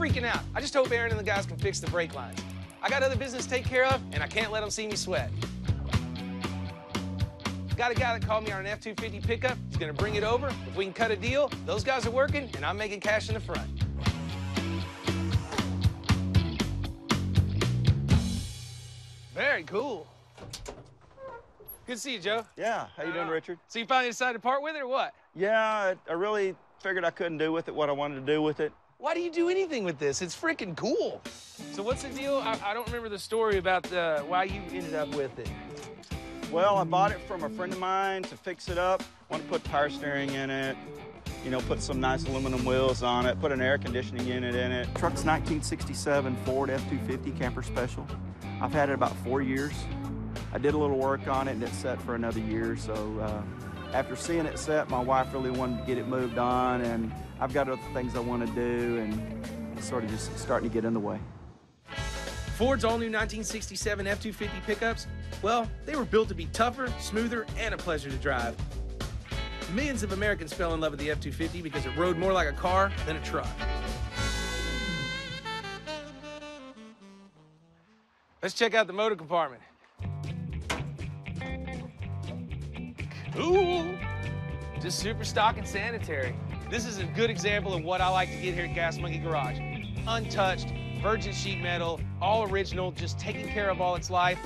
freaking out. I just hope Aaron and the guys can fix the brake lines. I got other business to take care of, and I can't let them see me sweat. Got a guy that called me on an F-250 pickup. He's gonna bring it over. If we can cut a deal, those guys are working, and I'm making cash in the front. Very cool. Good to see you, Joe. Yeah, how you doing, Uh, Richard? So you finally decided to part with it or what? Yeah, I, I really figured I couldn't do with it what I wanted to do with it. Why do you do anything with this? It's freaking cool. So what's the deal? I, I don't remember the story about uh, why you ended up with it. Well, I bought it from a friend of mine to fix it up. Want to put power steering in it, you know, put some nice aluminum wheels on it, put an air conditioning unit in it. Truck's 1967 Ford F-250 Camper Special. I've had it about four years. I did a little work on it and it's set for another year. So uh, after seeing it set, my wife really wanted to get it moved on and I've got other things I want to do and it's sort of just starting to get in the way. Ford's all new 1967 F 250 pickups, well, they were built to be tougher, smoother, and a pleasure to drive. Millions of Americans fell in love with the F 250 because it rode more like a car than a truck. Let's check out the motor compartment. Just super stock and sanitary. This is a good example of what I like to get here at Gas Monkey Garage. Untouched, virgin sheet metal, all original, just taking care of all its life.